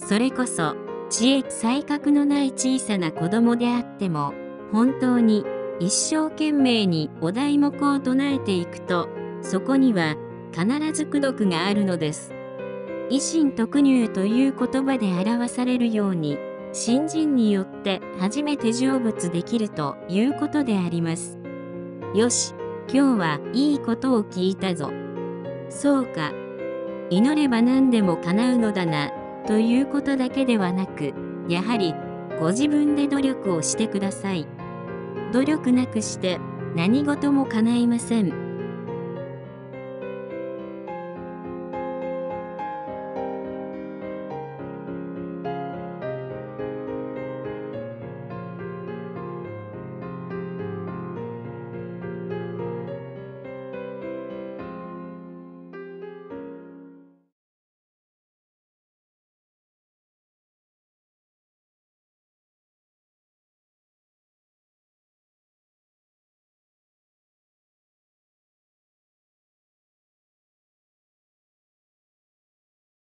それこそ、知恵才覚のない小さな子供であっても、本当に一生懸命にお題目を唱えていくと、そこには必ず功徳があるのです。維新特入という言葉で表されるように、新人によって初めて成仏できるということであります。よし、今日はいいことを聞いたぞ。そうか。祈れば何でも叶うのだな、ということだけではなく、やはりご自分で努力をしてください。努力なくして何事も叶いません。